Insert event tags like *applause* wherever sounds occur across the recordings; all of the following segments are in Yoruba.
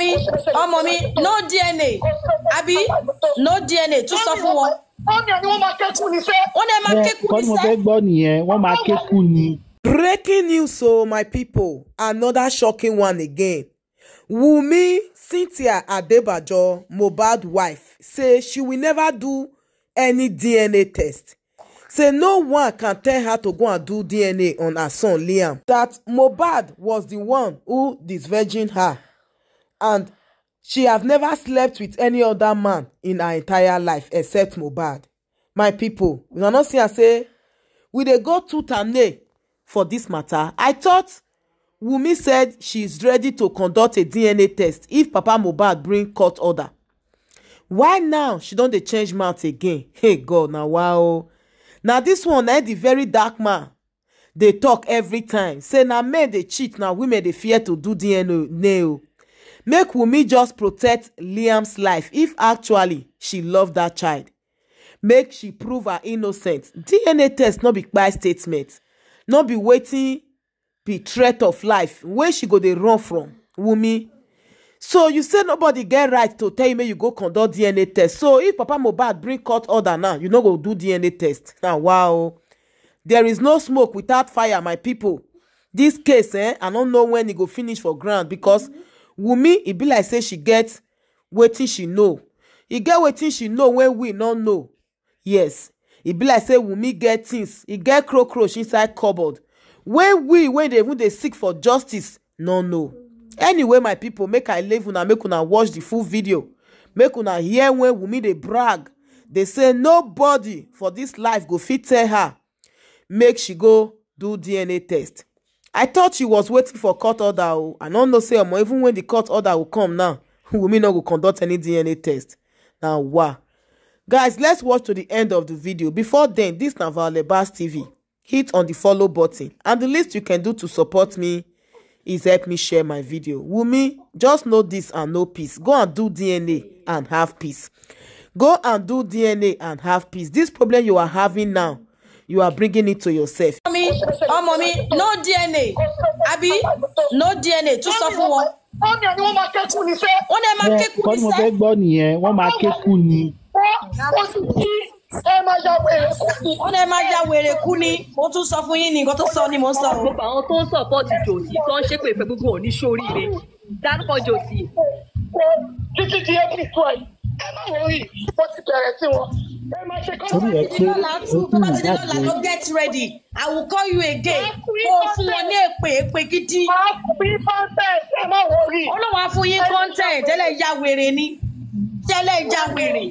mi ọmọ mi no dna àbí no dna tún sọ fún wọn wọ́n ní ẹni wọ́n máa kẹ́kùn ní sẹ́. wọn ní máa mo fẹ́ gbọ́ nìyẹn wọ́n máa ké kú ni. Breaking news, oh my people. Another shocking one again. Wumi Cynthia Adebajo, Mohbad wife, say she will never do any DNA test. Say no one can tell her to go and do DNA on her son Liam. That Mohbad was the one who disvirgin her. And she have never slept with any other man in her entire life except Mohbad. My people, una no see am say we dey go and nail for dis matter. I thought wunmi said she is ready to conduct a dna test if papa mohbad bring court order. Why now she don dey change mouth again? *laughs* Hey god na o. Na dis one na the very dark man dey talk every time. Say na men dey cheat na women dey fear to do dna o make wunmi just protect liam's life if actually she love dat child. Make she prove her innocent dna test no be kpai statement. No be wetin be threat of life wey she go dey run from wunmi. So you say nobody get right to tell you make you go conduct dna test. So if papa mohbad bring court order now you no go do dna test. Na wow. There is no smoke without fire my people. This case eh i no know when e go finish for ground because wunmi e be like say she get wetin she know. E get wetin she know wey we no know. Yes e be like say wunmi get things e get cockroach inside cupboard wey we wey dey even dey seek for justice no know. Anyway my pipo make i leave una make una watch the full video. Make una hear when wunmi dey brag. Dey say nobody for dis life go fit tell her. Make she go do dna test i thought she was waiting for court order o. I no know say omo even when the court order go come now *laughs* wunmi no go conduct any dna test. Na wa. Guys let's watch to the end of the video. Before then this na Lebas tv hit on the follow button. And the least you can do to support me is help me share my video. Wunmi just know this and know peace. Go and do dna and have peace. Go and do dna and have peace. This problem you are having now you are bringing it to yourself ọmọ mi no dna àbí no dna tún sọ fún wọn wọ́n ní wọ́n máa kẹ́kùn ní sẹ́. wọn ní ẹ máa ẹ kékun kọ́ ni mo fẹ́ gbọ́ nìyẹn wọ́n máa ké kú ni. wọ́n sì kí ẹ máa ya wèrè kú ni. wọn ní ẹ máa ya wèrè kú ni mo tún sọ fún yín ní nǹkan tó sọ ni mo ń sọ gbogbo àwọn tó ń sọpọ́ọ̀tì jòsí tó ń ṣépè fẹ́ gbogbo òní sóríire dárúkọ jòsí Wọ́n títí di april twelve ẹ má wọrí wọ́n ti bẹ̀rẹ̀ sí wọn. Ẹ máa ṣe kọ́ Orí ẹ̀ pé tó bá lọ́la jáde. lọ get ready i will call you again kó o fún wọn ní èpè èpè gidi. máa fi fáńtẹ̀ ẹ má wọrí. olówó á fún yín content tẹ́lẹ̀ ya wèrè ni tẹ́lẹ̀ ya wèrè.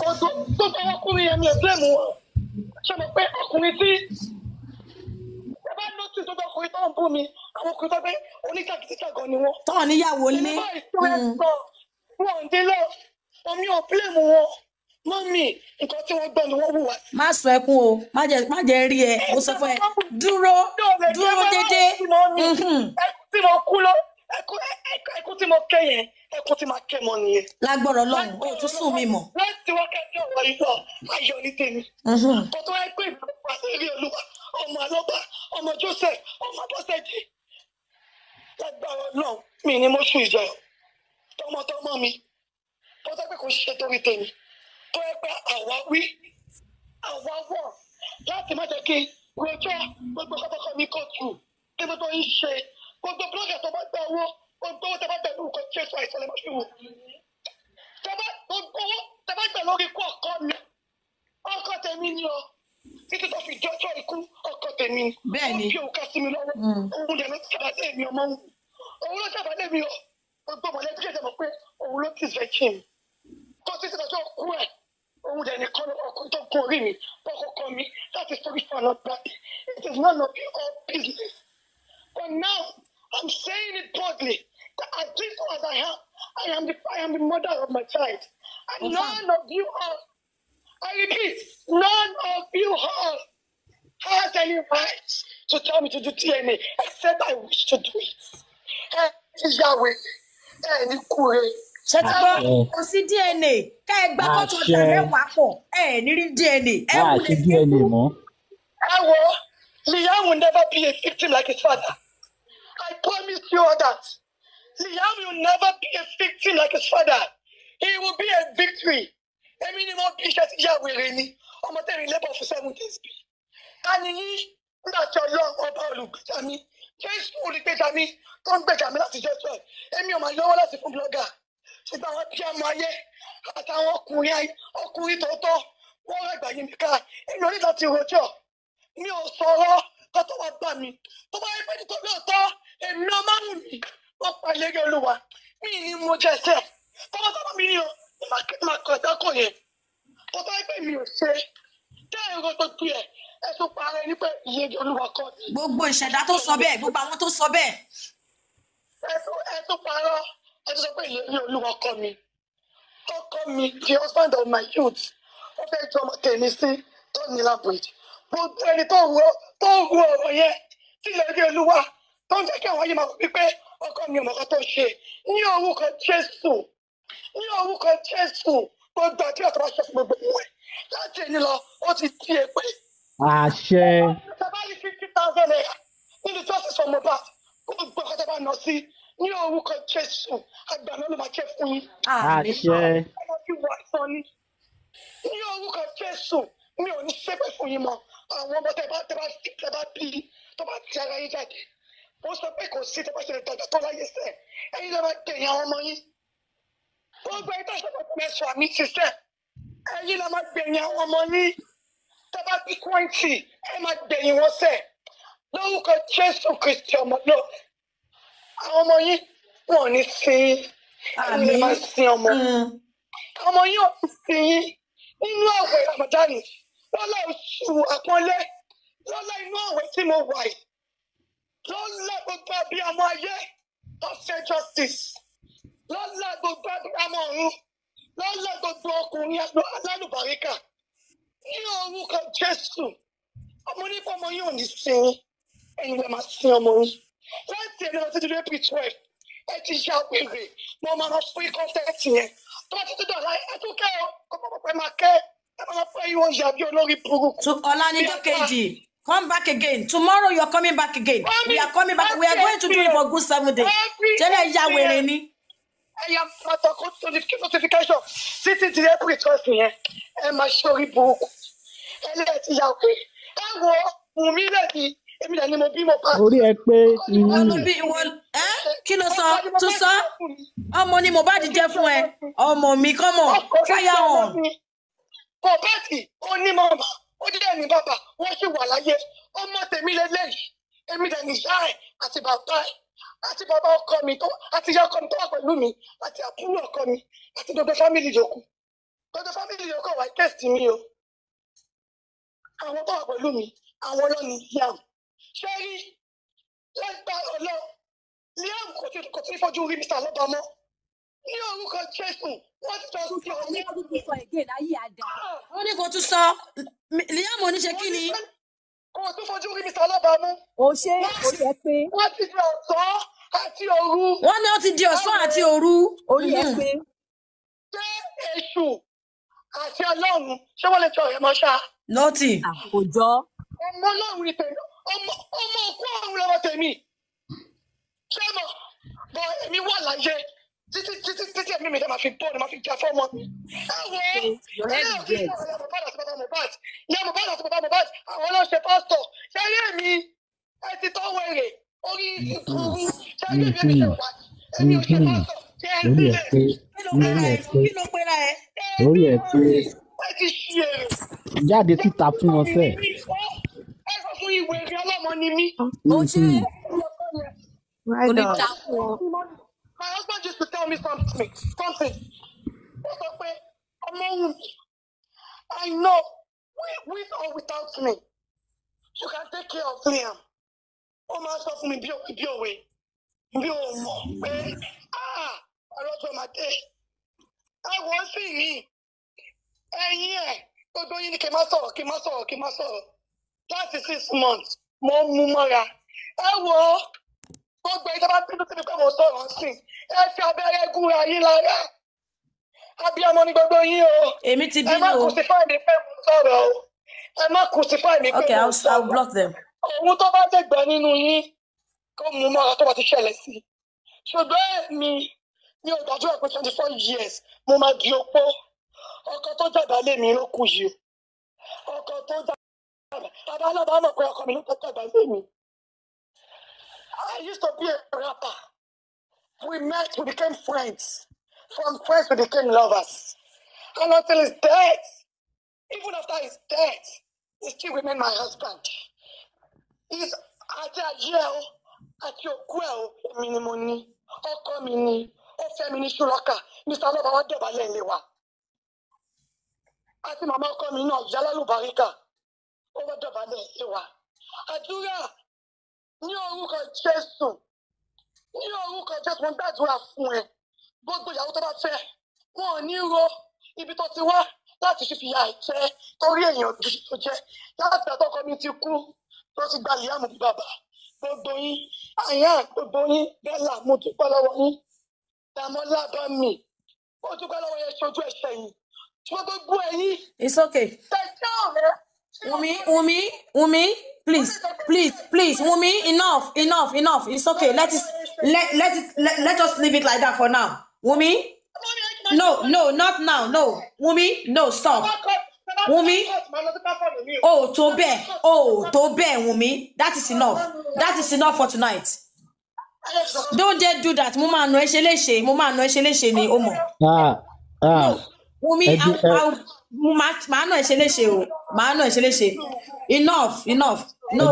kò tó tó bá ọkùnrin yẹn ní ẹgbẹ́ mu wọn. ṣe mọ̀ pé ọkùnrin tí ẹ bá nọ́ọ̀tì tó bá ọkùnrin tó ń bú mi àwọn ọkùnrin tó bẹ oníkàkìtìkàgàn ni wọ́n. tọ́ níyàwó lé. Nígbà ìṣúra sọ, wọn ò dé lọ, omi ò wọn. Mọ́mì, nǹkan tí wọ́n gbọ́ ni wọ́n hùwà. má sọ ẹkún o má jẹ má jẹ rí ẹ mo sọ fún ẹ dúró dúró dédé. Mhm. Ẹkún tí mo kú lọ, ẹkún tí mo kẹ́ yẹn, ẹkún tí máa kẹ́ mọ nìyẹn. lágbọ́rọ̀ lọ́hùn ó tún sùn mí mọ̀. Láti wákàtí ọ̀rọ̀ yìí lọ, ayọ̀ ní tèmi. Mhm. Kò tó wáyé pé ìfowópamọ́ àti ilé olúwa, ọmọ àlọ́gbà, ọmọ Joseph, ọmọ Bọ́sẹ̀dì. Lágbára náà, mi ni mo ṣù ìjà tọmọtọmọ mi. Tó sọ pé kò ṣe torí tèmi. Tó yẹ pé àwa wí, àwa wọ̀ láti má jẹ́ kí rojọ́ gbogbo kọ́kọ́kọ́ mi kọ̀ tù. Kí ló tó ń ṣe? Gbogbo blọ́gà tó bá gba owó, gbogbo owó tó bá gbà lórúkọ Jésù àìsàn lè má fi wò. Gbogbo owó tẹ́bá gbà lórí ikú ọkọ mi. Ọkọ tèmi ni o. Títí tó fi jọjọ́ ikú ọkọ tèmi ni. Bẹ́ẹ̀ni. Ó fi òkà sí mi lọ́wọ́. Mm. Òun ló ti sábà lé mi ọmọ òun. Òun ló sábà lé mi o. Gbogbo mọ̀lẹ́bí mọ̀ pé òun ló ti kí mi. Tó títí lọ́jọ́ kú ẹ̀. Òun dẹ̀ nìkan ọkùnrin tó gun orí mi. Ọkọ̀ kan mi láti sórí fún ọ̀nà gbàdé. It is none of your business. But now, I'm saying it boldly that as little as I am, I am the I am the mother of my child. And none of you all, I repeat, none of you all has any right to tell me to do DNA except I wish to do it. Ẹ ti Yahweh, ẹ ní kúre. Ṣe gbọ́ Àṣẹ. kò sí dna ká ẹ gbá kóòtù Àṣẹ. ọjà mẹ́wàá pọ̀ ẹ ní rí dna ẹ wọ́n wulẹ̀ ṣe dna mọ́. Ẹ wo, Liam will never be a victim like his father. I promise you all that. Liam will never be a victim like his father. He will be a victory. Èmi ni mo bí iṣẹ́ ti yá wèrè ni. Ọmọ tẹ̀rín labour for seven days bí. Ta ni yín nígbà tí ọlọ́run ọba olùgbèjà mi? Jésù olùgbèjà mi tó ń gbèjà mi láti jẹ́jọ́ ẹ̀. Èmi ò máa lọ́wọ́ láti fún blọ́gà. Ṣùgbọ́n àwọn bí ọmọ ayé àtàwọn ọkùnrin ayé ọkùnrin tòótọ́ wọ́n rẹ̀ gbà yín mi ká. Èmi ò ní láti rojọ́. Mi ò sọ̀rọ̀ kó tó wá gbà mí. Tó bá yẹ pé nítorí ọ̀tọ̀ èmi ọmọ àrùn mi wọ́n pa ìlérí olúwa. Mi ni mo jẹ́sẹ̀. Tọ́mọtọ́mọ mi ni o, máa kọ̀ ẹ̀dá kò yẹn. Tó bá yẹ pé mi ò ṣe. Tẹ́ ẹ̀rọ tó tu ẹ̀ ẹ tún parẹ́ ní pé ìlérí olúwa kọ́ gbogbo ìṣẹ̀dá tó sọ bẹ́ẹ̀ gbogbo àwọn tó sọ bẹ́ẹ̀ Ẹ tún ẹ tún parọ́ ẹ tún sọ pé ìlérí olúwa kọ́ mi. Ọkọ mi, the husband of my youth, ó fẹ́ ju ọmọ tèmi sí Tony Lambridge. Gbogbo ẹni tó ru tó ru ọ̀rọ̀ yẹn sí ìlérí olúwa tó ń jẹ́ kí àwọn ayé máa wọ wípé ọkọ mi ò mọ̀ kan tó ṣe. Ní orúkọ Jésù, ní orúkọ Jésù, gbogbo àti ọ̀tọ̀ bá ṣe fún gbogbo ìwẹ̀. Láti èyí lọ, ó ti di èpè. àṣẹ Tẹ́bá rí fifty thousand naira nínú justice for Mohbad, gbogbo ọkọ tẹ́bá nọ sí ní orúkọ Jésù, ló máa jẹ́ fún yín. àṣẹ Ọmọ tí wà sọ ní. Ní orúkọ Jésù, mi ò ní ṣépè fún yín mọ́. Àwọn ọmọ tẹ́bá tẹ́bá tẹ́bá bí tó bá ti ara yín jáde. Mo sọ pé kò sí ṣe lè dàgbà tó láyé sẹ̀. Ẹyin ló máa gbẹ̀yìn àwọn ọmọ yín. Gbogbo ẹ̀yin tó ṣe pé mẹ́sàn-án àmì ti sẹ̀. Ẹyin ló máa gbẹ̀yìn àwọn ọmọ yín. Tẹ́bá bí twenty, ẹ máa gbẹ̀yìn wọn sẹ̀. Lórúkọ Jésù Kristi ọmọ náà. Àwọn ọmọ yín wọn ò ní sin. Lè máa sin ọmọ. Ọmọ yín ò sí yín nínú àwẹ̀ ramadani lọ́lá oṣù àpọ́nlé lọ́lá inú àwẹ̀ tí mo wà yìí lọ́lá gbogbo abiyamọ ayé ọ̀sẹ̀ justice lọ́lá gbogbo abiyamọ ọ̀run lọ́lá gbogbo ọkùnrin alá- alálùbáríkà. Ní orúkọ jésù ọmọ nípa ọmọ yín ò ní sin ẹ̀yin lè máa sin ọmọ yín láti ẹni lọ títí april twelve ẹ ti ya wèrè mo máa ma fún kọ́ńtẹ́ẹ̀tì yẹn tó bá títí dọ̀la ẹ tún kẹ́ ọ kó pọ̀ pẹ́ máa kẹ́ ẹ máa fẹ́ yíwọ́n yà bí olórí burúkú. come back again. Tomorrow you are coming back again. We are coming back. we are going to do it for good seven days. Jẹ́lẹ̀ ya wèrè ni. Ẹ̀yà pàtàkó notification. Títí di april twelve yẹn ẹ máa ṣe orí burúkú ẹ lẹ́ẹ̀ ti ya wèrè ẹ wo wùmí lẹ́ni èmi mo bí mo bá. orí ẹ pé wọn ló bí wọn ẹ kí ló sọ? Tún sọ? ọmọ ni Mohbad jẹ́ fún ẹ. Ọmọ mi on fire on. bọ̀bẹ́ẹ̀tì ó ní màmá ó dídẹ̀ ní bàbá wọ́n sì wà láyé. Ọmọ tèmi lélẹ́yìí. Èmi dẹ̀ níyà ẹ̀ àti bàbá ẹ̀ àti bàbá ọkọ mi tó àti ìyá ọkọ mi tó wà pẹ̀lú mi àti àbúrò ọkọ mi àti gbogbo fámìlì yòókù. Gbogbo fámìlì yòókù wà tẹ̀sí mi o. Àwọn tó wà pẹ̀lú mi àwọn liam ṣé rí? Lẹ́gbà ọlọ́ liam kò tí kò tí fojú rí mr lọ́bàmọ́ ní orúkọ jésù wọ́n ti sí ọ̀rọ̀ ní tó sọ again ayé àdá. ó ní kó tún sọ. Liam oníṣe kí ni? Kò tún fojú rí mr lọ́bàmọ́ o ṣe orí ẹ pé. wọ́n ti di ọ̀sán àti òru. Wọ́n ní ó ti di ọ̀sán àti òru. Orí ẹ pé. Ṣé èṣù àti ọlọ́run ṣé wọ́n lè jọ ọ̀rẹ́ mọ́ ṣá nọ́ọ̀tì àkójọ ọmọ ọlọ́run ìpè ọmọ ọmọ òkú ọ̀run lọ́wọ́ tèmi. Ṣé mọ̀? Bọ̀ èmi wà láyé. Títí títí títí ẹ̀mí mi dẹ́ máa fi bọ́ ni máa fi jà fọ́mọ mi. ẹ wo your head is ilé dead. ìyá Mohbad àti bàbá Mohbad ìyá Mohbad àti bàbá Mohbad àwọn ló ń ṣe pásítọ̀. Ayé mi ẹ ti tọ́ wẹ̀rẹ̀ orí ìkúrú ayé mi ẹ wà èmi? Ò ṣe pásítọ̀. Ṣé ẹ orí ẹ sílẹ̀ pé kí ló pera orí ẹ pé ẹ ṣe jáde síta fún wọn sẹ ẹ sọ fún ìwé mi ọlọ́mọ ni mí. o ṣe ta fún ọ. My husband used to tell me something. Something. Ó sọ pé ọmọ mí. I know with, with or without me you can take care of Liam. Ó máa sọ fún mi bí òwe bí òwe bí o mọ̀ pé ah ọlọ́jọ́ máa dé. Ẹ wọ́n sì mí. Ẹyin ẹ̀ gbogbo yín ni kí n má sọ̀rọ̀ kí n má sọ̀rọ̀ kí n má sọ̀rọ̀. Láti six months mo mú mọ́ra. Ẹ ó gbogbo ìjọba bínú síbi pé mo sọ̀rọ̀ sí ẹ fi abẹ́rẹ́ gúnra yín lára. Abiyamọ ní gbogbo yín o. Èmi ti ẹ má crucify mi pé mo sọ̀rọ̀ o. Ẹ má crucify mi pé mo sọ̀rọ̀. òun tó bá dẹ̀gbẹ́ nínú yín kó mú mọ́ra tó bá ti ṣẹlẹ̀ sí i. Ṣùgbọ́n èmi mi ò pé twenty four years mo máa di opó. Ọkọ tó jàdá lé mi ló kù yìí ọkọ tó jàdá mi. I used to be a rapper. We met, we became friends. From friends, we became lovers. And until his death, even after his death, he still remained my husband. He's àti ayé àti òkú ẹ o èmi ni mo ní ọkọ mi ni ó fẹ́ mi ní ṣùlọ́kà mr lọ́ba wọn dọ̀bálẹ̀ àti màmá ọkọ mi náà yálà ó wọ́n dọ̀bálẹ̀ ilé wa. Àdúrà ní orúkọ jésù ní orúkọ jésù mo ń gbàdúrà fún ẹ. Gbogbo ìyàwó tó bá fẹ́ wọn ò ní ro ibi tó ti wá láti fífi ìyà jẹ torí èèyàn gidi tó jẹ. Láti àtọkọ mi ti kú tó ti gba bí bàbá gbogbo yín àyà gbogbo yín bẹ́là mo dúpẹ́ lọ́wọ́ yín. Dàmọ́lá bá mi mo dúpẹ́ lọ́wọ́ yẹn ṣojú ẹ̀ṣẹ̀ yìí gbogbo ẹ̀yìn It's okay. tẹ̀sán ọ̀rẹ́ Wumi, Wumi, Wumi, please, please, please, Wumi, enough, enough, enough. It's okay. Let it, let, let it, let, let us leave it like that for now. Wumi, no, no, not now, no. Wumi, no, stop. Wumi, oh, tó bẹ́ẹ̀, oh, tó bẹ́ẹ̀, Wumi. That is enough. That is enough for tonight. Don't dare do that. Mo máa nà ẹ́ ṣe léṣe, mo máa nà ẹ́ ṣe léṣe ni, o mọ̀. Ah, ah, Wumi, màá nà ẹ́ ṣe léṣe o, màá ẹ́ ṣe léṣe. Enough, enough. No.